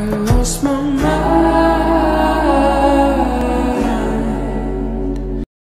I lost my mind.